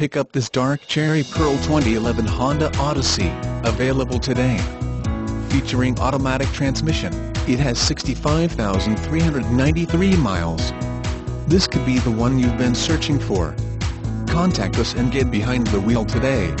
Pick up this dark cherry pearl 2011 Honda Odyssey, available today. Featuring automatic transmission, it has 65,393 miles. This could be the one you've been searching for. Contact us and get behind the wheel today.